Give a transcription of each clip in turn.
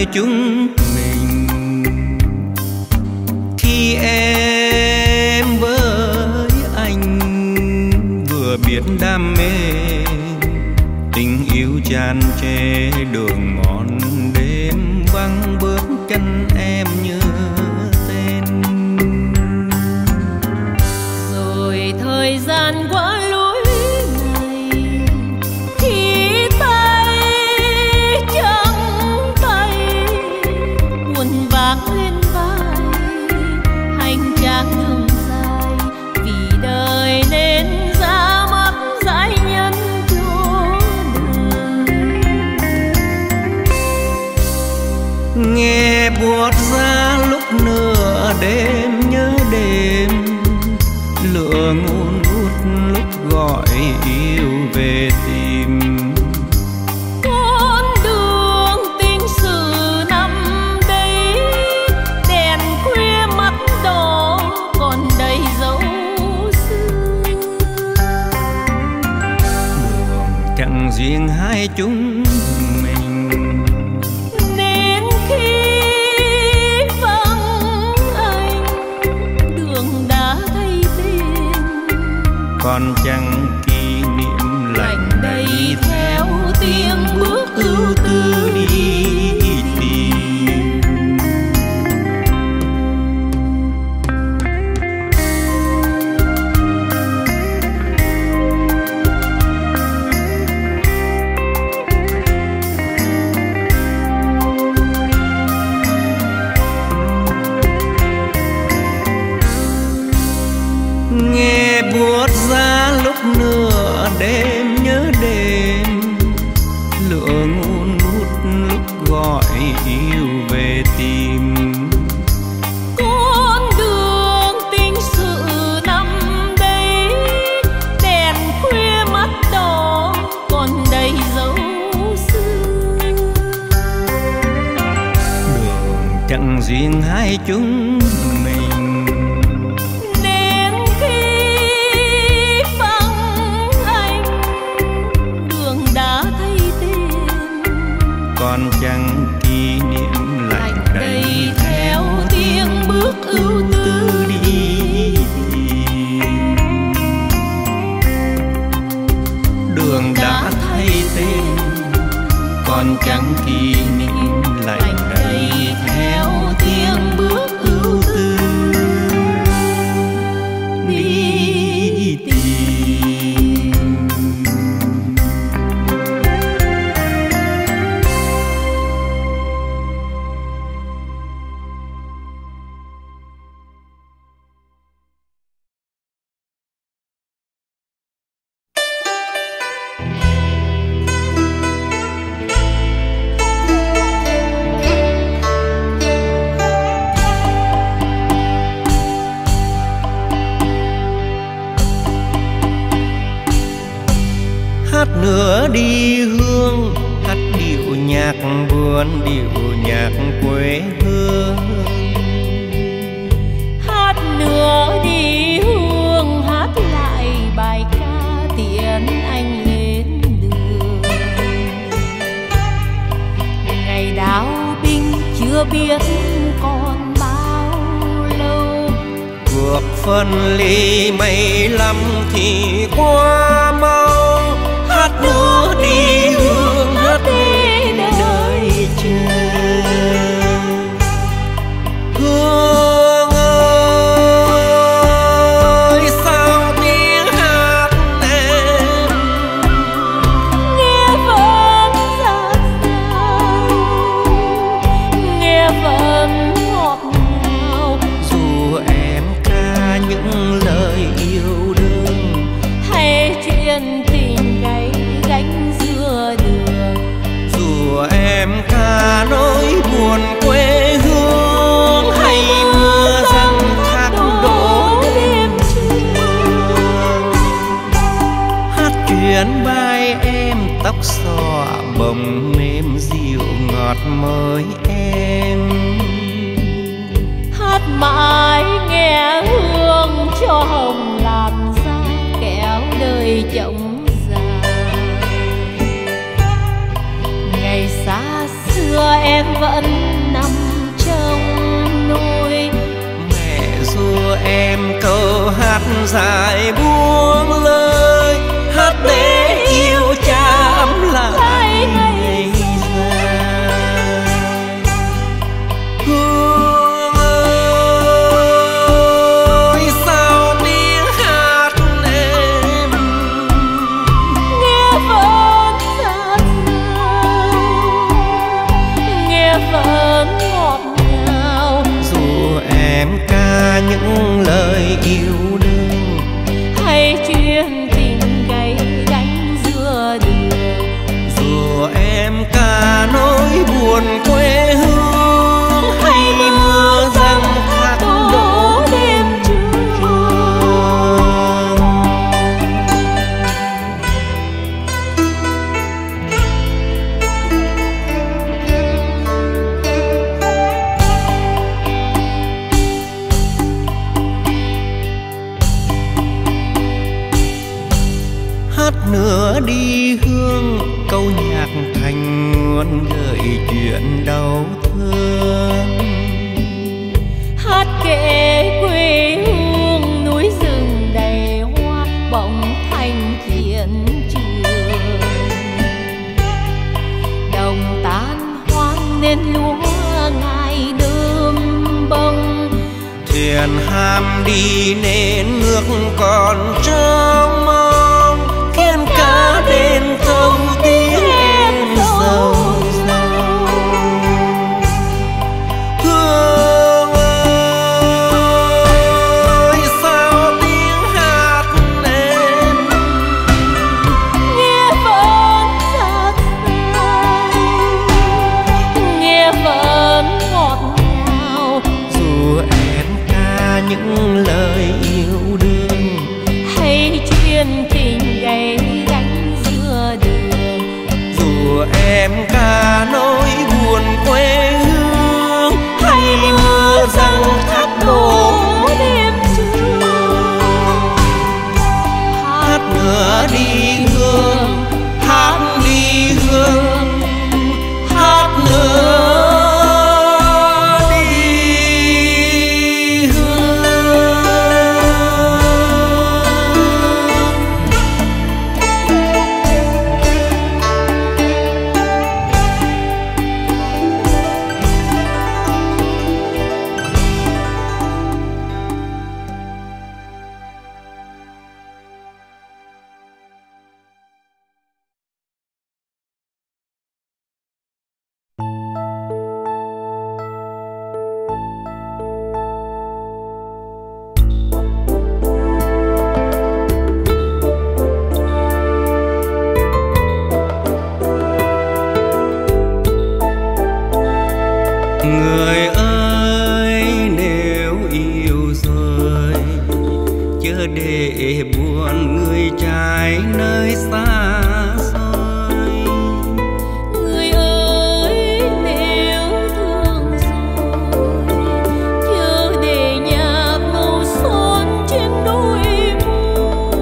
hai chúng mình. Khi em với anh vừa biết đam mê, tình yêu tràn trề đường hai chúng nghe buốt ra lúc nửa đêm nhớ đêm. Lửa ngùn ngút lúc gọi yêu về tìm. Con đường tình sự năm đây đèn khuya mắt đỏ còn đầy dấu xưa đường chẳng riêng hai chúng mình còn chẳng kỷ niệm lạnh đầy theo buồn điệu nhạc quê hương. Hát nữa đi hương hát lại bài ca tiễn anh lên đường. Ngày đáo binh chưa biết còn bao lâu. Cuộc phân ly mấy lắm thì qua mau. Hát nữa em ca nỗi buồn quê hương hay mưa răng thác đổ đêm trường hát chuyện vai em, tóc xõa bồng mềm dịu ngọt mời em. Hát mãi nghe hương cho hồng làm da kéo đời chồng vẫn nằm trong nôi mẹ dù em câu hát dài buông lời thành nguồn lời chuyện đau thương. Hát kể quê hương núi rừng đầy hoa bóng thành chiến trường. Đồng tan hoang nên lúa ngày đơm bông. Thuyền ham đi nên nước còn trôi những để buồn người trai nơi xa xôi người ơi nếu thương rồi chớ để nhà màu son trên đôi môi.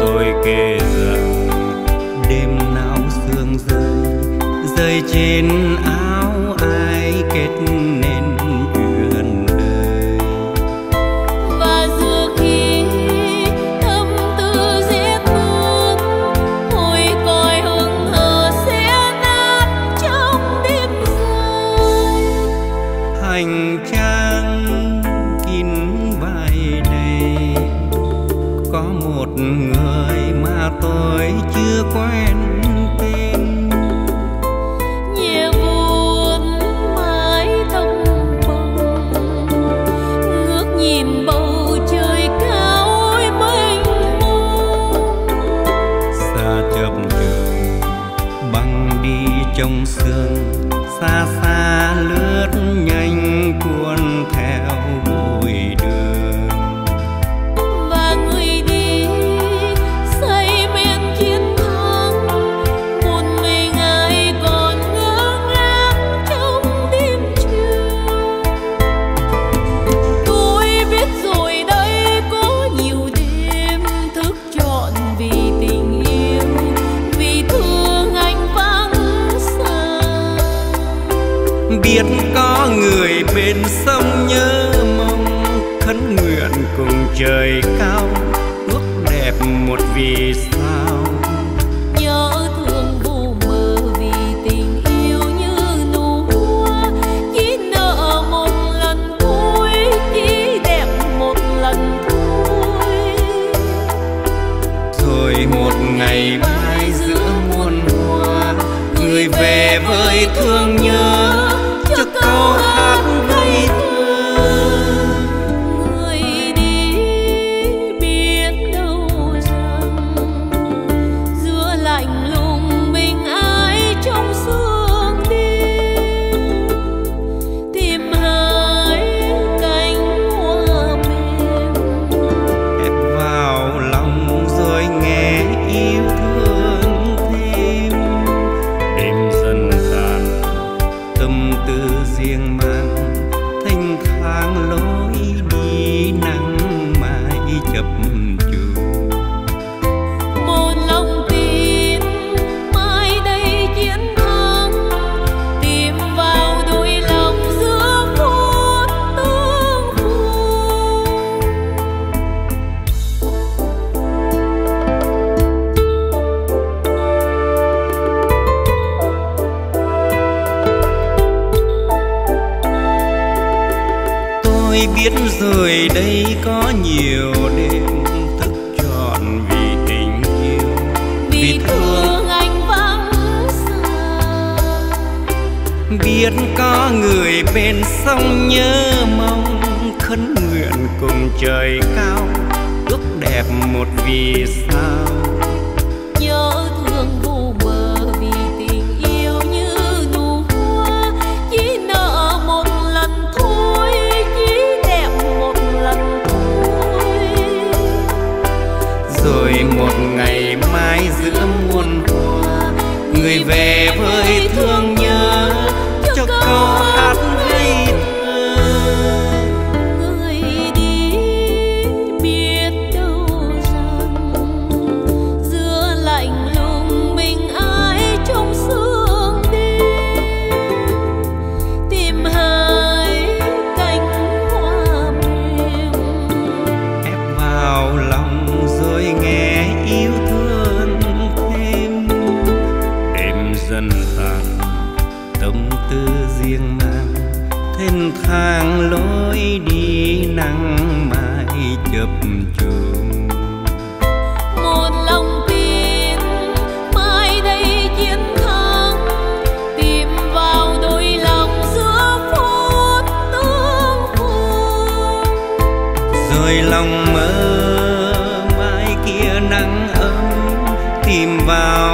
tôi kể rằng đêm nào sương rơi rơi trên trong sương xa xa lướt nhanh. Trời cao ước đẹp một vì sao? Nhớ thương vu mơ vì tình yêu như nụ hoa chỉ nợ một lần thôi chỉ đẹp một lần thôi. Rồi một ngày mai giữa muôn hoa người về với thương tư riêng mang biết rồi đây có nhiều đêm thức trọn vì tình yêu. Vì thương anh vắng xa. biết có người bên sông nhớ mong khấn nguyện cùng trời cao ước đẹp một vì sao muôn hoa người về với thương dần hàng tâm tư riêng mang thênh thang lối đi nắng mai chập chờn. Một lòng tin mai đây chiến thắng. Tìm vào đôi lòng giữa phút tương phùng rời lòng mơ mai kia nắng ấm. Tìm vào